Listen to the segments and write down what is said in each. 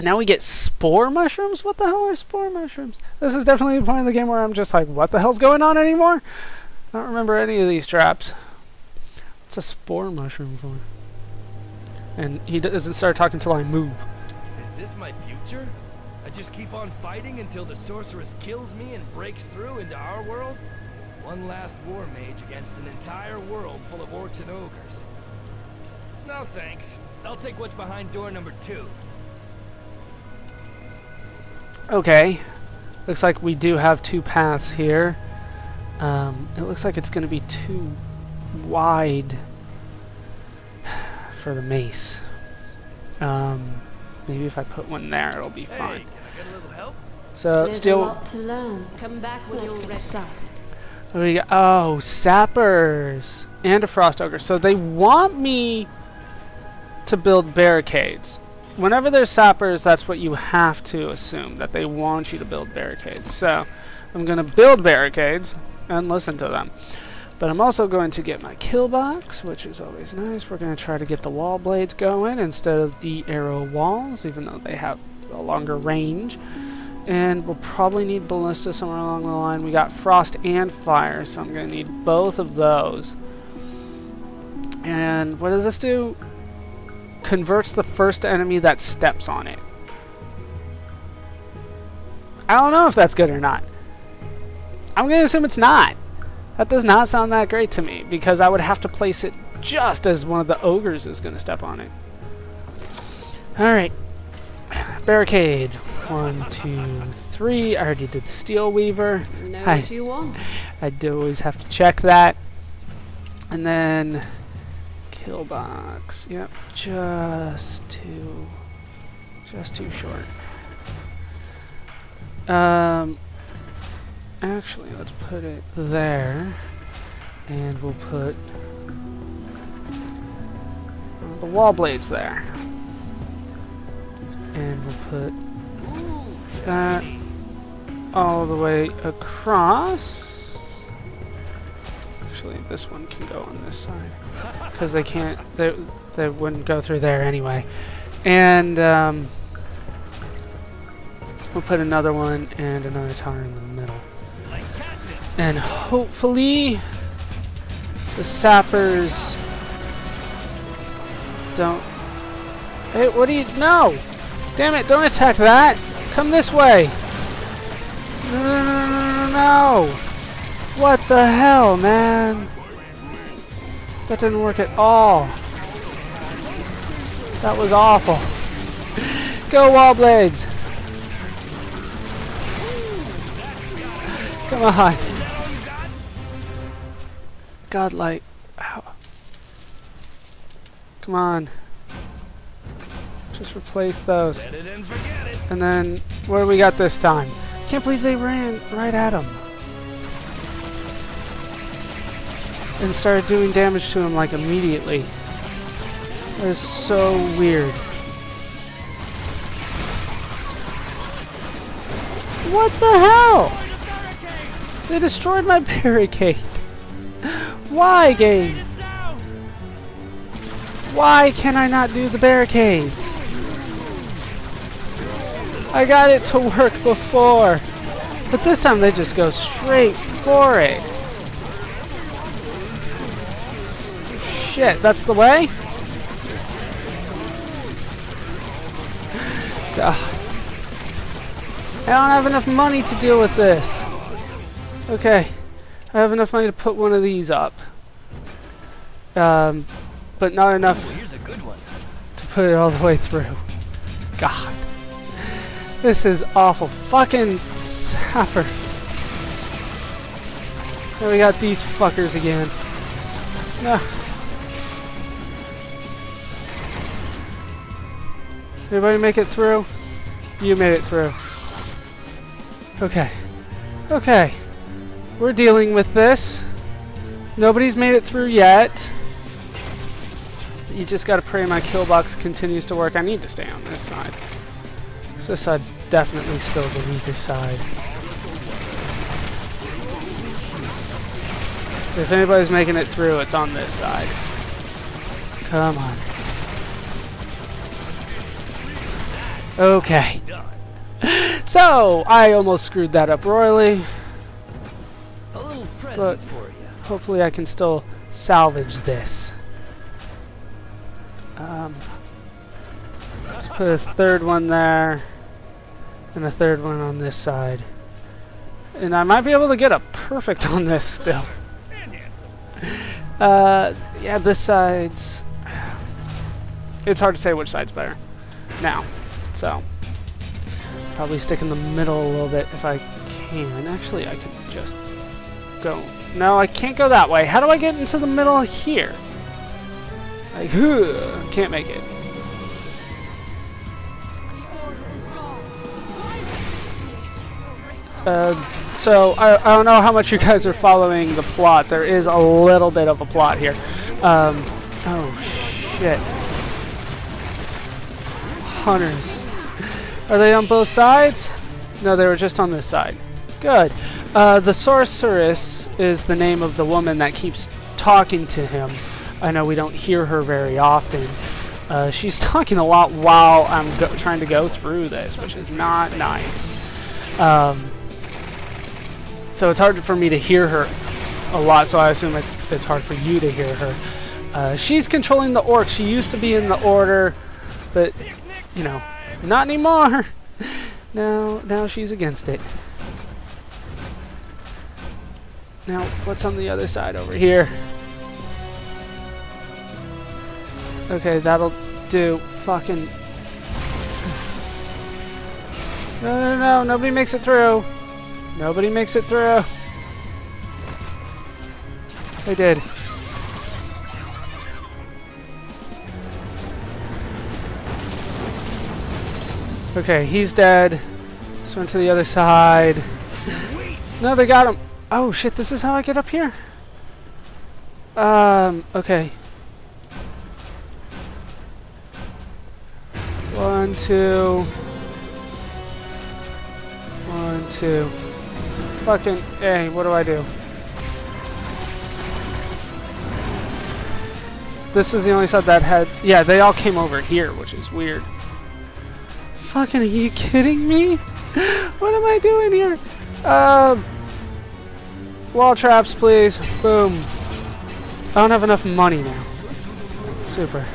Now we get spore mushrooms? What the hell are spore mushrooms? This is definitely the point of the game where I'm just like, what the hell's going on anymore? I don't remember any of these traps. What's a spore mushroom for? And he doesn't start talking until I move. Is this my future? I just keep on fighting until the sorceress kills me and breaks through into our world? One last war mage against an entire world full of orcs and ogres. No thanks. I'll take what's behind door number two. Okay. Looks like we do have two paths here. Um, it looks like it's going to be too wide for the mace. Um, maybe if I put one there, it'll be fine. Hey, can I get a little help? So There's a still, lot to learn. Come back when you're ready. started. we got? Oh, sappers and a frost ogre. So they want me to build barricades. Whenever there's sappers, that's what you have to assume that they want you to build barricades. So I'm going to build barricades and listen to them. But I'm also going to get my kill box, which is always nice. We're going to try to get the wall blades going instead of the arrow walls, even though they have a longer range. And we'll probably need ballista somewhere along the line. We got frost and fire, so I'm going to need both of those. And what does this do? Converts the first enemy that steps on it. I don't know if that's good or not. I'm going to assume it's not. That does not sound that great to me, because I would have to place it just as one of the ogres is going to step on it. Alright. Barricades. One, two, three. I already did the steel weaver. Know Hi. what you want. I do always have to check that. And then kill box. Yep, just too just too short. Um actually let's put it there and we'll put the wall blades there. And we'll put that all the way across. Actually, this one can go on this side because they can't. They they wouldn't go through there anyway. And um, we'll put another one and another tower in the middle. And hopefully, the sappers don't. Hey, what do you? No! Damn it! Don't attack that! Come this way! No, no, no, no! What the hell, man? That didn't work at all. That was awful. Go, Wall Blades! Come on. Godlike. Ow. Come on. Just replace those. And. And then, what do we got this time? Can't believe they ran right at him. And started doing damage to him like immediately. That is so weird. What the hell? They destroyed my barricade. Why, game? Why can I not do the barricades? I got it to work before. But this time they just go straight for it. Shit, that's the way? I don't have enough money to deal with this. Okay. I have enough money to put one of these up. Um, but not enough Here's a good one. to put it all the way through. God. This is awful. Fucking sappers. And we got these fuckers again. No. Everybody make it through? You made it through. Okay. Okay. We're dealing with this. Nobody's made it through yet. You just gotta pray my kill box continues to work. I need to stay on this side. This side's definitely still the weaker side. If anybody's making it through, it's on this side. Come on. Okay. So, I almost screwed that up royally. A little present But- for you. Hopefully I can still salvage this. Um, let's put a third one there. And a third one on this side. And I might be able to get a perfect on this still. Uh, yeah, this side's... It's hard to say which side's better now. So, probably stick in the middle a little bit if I can. Actually, I could just go... No, I can't go that way. How do I get into the middle here? Like, ugh, can't make it. Uh, so I, I don't know how much you guys are following the plot. There is a little bit of a plot here. Um, oh shit! Hunters. Are they on both sides? No, they were just on this side. Good. Uh, the sorceress is the name of the woman that keeps talking to him. I know we don't hear her very often. Uh, she's talking a lot while I'm trying to go through this, which is not nice. Um, so it's hard for me to hear her a lot, so I assume it's it's hard for you to hear her. Uh, she's controlling the orc. She used to be in the order, but you know, not anymore. now, now she's against it. Now, what's on the other side over here? Okay, that'll do. Fucking. No, no, no, nobody makes it through. Nobody makes it through. They did. Okay, he's dead. Just went to the other side. No, they got him. Oh shit, this is how I get up here? Um, okay. One, two. One, two. Fucking, hey, what do I do? This is the only side that had, yeah, they all came over here, which is weird. Fucking, are you kidding me? what am I doing here? Um, wall traps, please. Boom. I don't have enough money now. Super.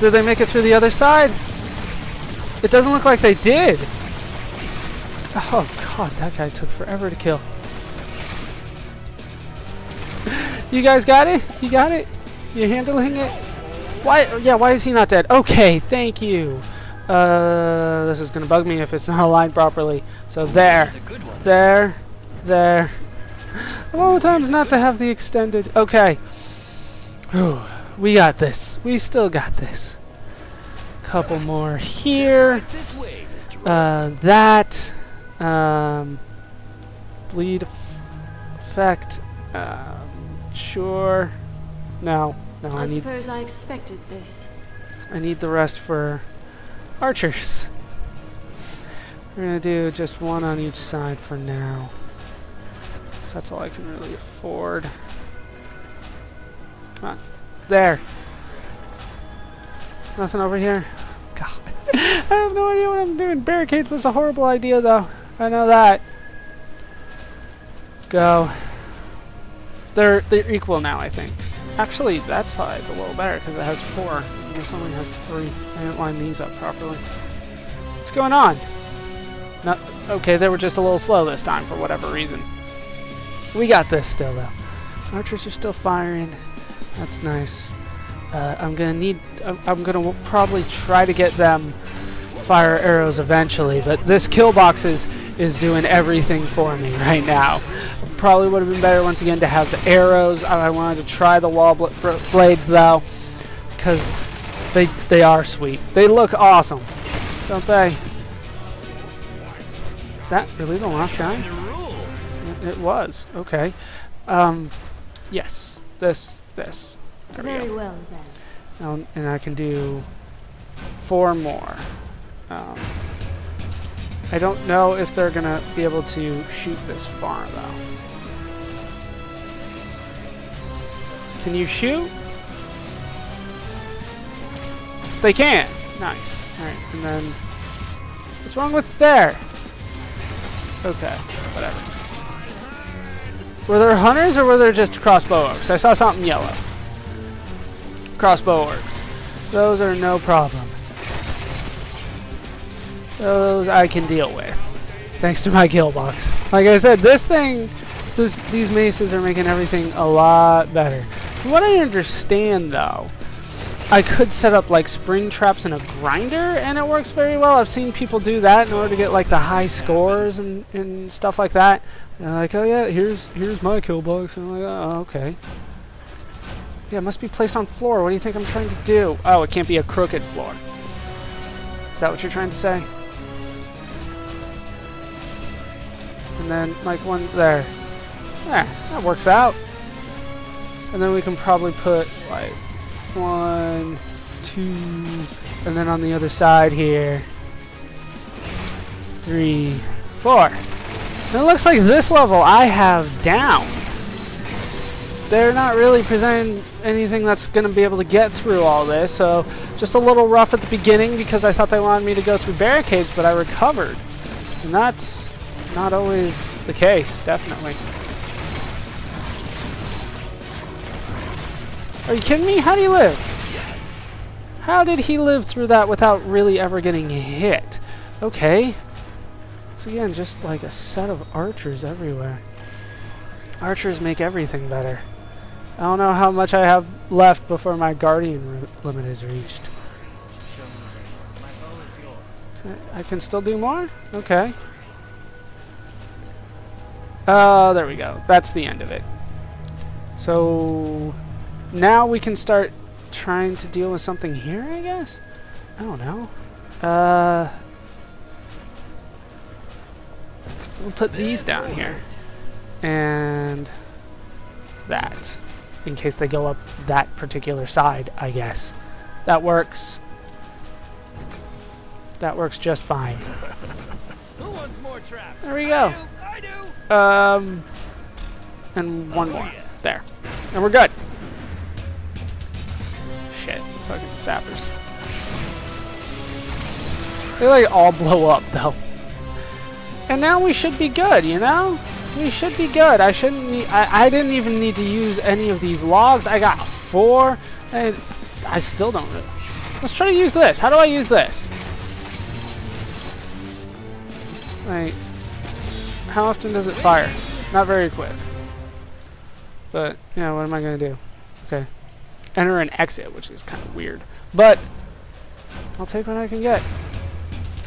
Did they make it through the other side? It doesn't look like they did. Oh god, that guy took forever to kill. You guys got it? You got it? You handling it? Why? Yeah, why is he not dead? Okay, thank you. Uh, this is gonna bug me if it's not aligned properly. So there, That's a good one. there, there. Of all the times not to have the extended. Okay. Whew. We got this. We still got this. Couple more here. Right this way, Mr. Roy. Uh, that. Um, bleed effect. Um, sure. No. No, I I need suppose I expected this. I need the rest for archers. We're gonna do just one on each side for now. 'Cause that's all I can really afford. Come on. There. There's nothing over here. God. I have no idea what I'm doing. Barricades was a horrible idea though. I know that. Go. They're they're equal now, I think. Actually, that side's a little better because it has four. and This only has three. I didn't line these up properly. What's going on? Not okay. They were just a little slow this time for whatever reason. We got this still though. Archers are still firing. That's nice. Uh, I'm gonna need. I'm, gonna probably try to get them fire arrows eventually, but this kill box is is doing everything for me right now. Probably would have been better once again to have the arrows. I, I wanted to try the wall bl- br- blades though, because they they are sweet. They look awesome, don't they? Is that really the last guy? Time to rule. It, it was okay. Um, yes, this this. There we go. Very well then. Um, and I can do four more. Um, I don't know if they're gonna be able to shoot this far though. Can you shoot? They can't. Nice. Alright, and then... What's wrong with there? Okay, whatever. Were there hunters or were there just crossbow orcs? I saw something yellow. Crossbow orcs. Those are no problem. Those I can deal with. Thanks to my kill box. Like I said, this thing, this, these maces are making everything a lot better. From what I understand though, I could set up like spring traps in a grinder and it works very well. I've seen people do that in order to get like the high scores and, and stuff like that. And like, oh yeah, here's here's my kill box. And I'm like, oh, okay. Yeah, it must be placed on floor. What do you think I'm trying to do? Oh, it can't be a crooked floor. Is that what you're trying to say? And then like one there. There, that works out. And then we can probably put like one, two, and then on the other side here, three, four. And it looks like this level I have down. They're not really presenting anything that's going to be able to get through all this, so just a little rough at the beginning because I thought they wanted me to go through barricades, but I recovered. And that's not always the case, definitely. Are you kidding me? How do you live? How did he live through that without really ever getting hit? Okay. Once again, just like a set of archers everywhere. Archers make everything better. I don't know how much I have left before my guardian limit is reached. I can still do more? Okay. Oh, uh, there we go. That's the end of it. So now we can start trying to deal with something here, I guess? I don't know. Uh, we'll put these down here. And that. In case they go up that particular side, I guess. That works. That works just fine. There we go. I do, I do. Um, and one more. There. And we're good. Fucking sappers. They like all blow up though. And now we should be good, you know? We should be good. I shouldn't need, I, I didn't even need to use any of these logs. I got four. I, I still don't really. Let's try to use this. How do I use this? Like, how often does it fire? Not very quick. But, yeah, what am I going to do? Enter and exit, which is kind of weird. But I'll take what I can get.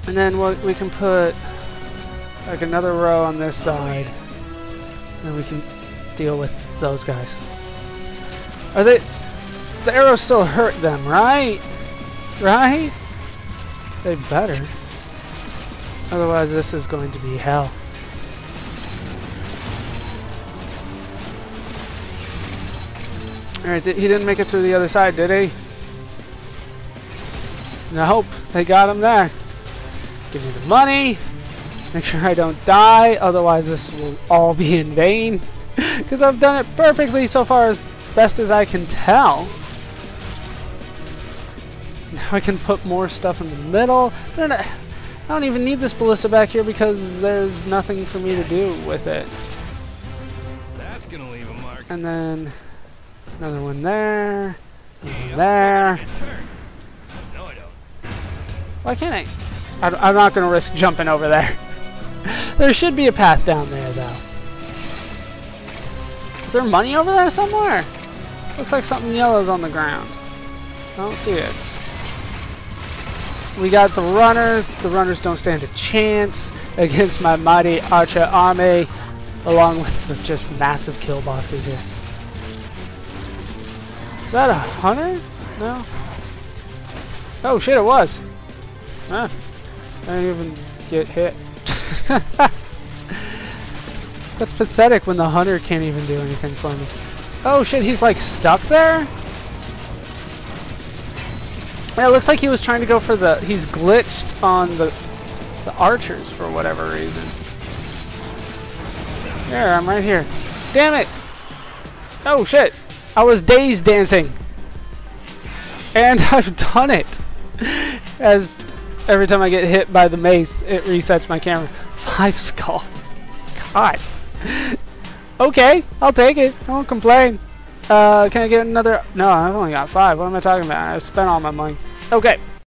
And then we'll, we can put like another row on this side. And we can deal with those guys. Are they... The arrows still hurt them, right? Right? They better. Otherwise this is going to be hell. Alright, he didn't make it through the other side, did he? Nope, they got him there. Give me the money. Make sure I don't die, otherwise this will all be in vain. Because I've done it perfectly so far as best as I can tell. Now I can put more stuff in the middle. I don't even need this ballista back here because there's nothing for me to do with it. That's gonna leave a mark. And then Another one there. there. No, I don't. Why can't I? I I'm not going to risk jumping over there. there should be a path down there, though. Is there money over there somewhere? Looks like something yellow's on the ground. I don't see it. We got the runners. The runners don't stand a chance against my mighty archer army, along with just massive kill boxes here. Is that a hunter? No? Oh shit, it was. Huh. I didn't even get hit. That's pathetic when the hunter can't even do anything for me. Oh shit, he's like stuck there? Yeah, it looks like he was trying to go for the... He's glitched on the, the archers for whatever reason. There, I'm right here. Damn it! Oh shit! I was daisy dancing. And I've done it. As every time I get hit by the mace, it resets my camera. Five skulls. God. Okay, I'll take it. I won't complain. Uh, can I get another? No, I've only got five. What am I talking about? I've spent all my money. Okay.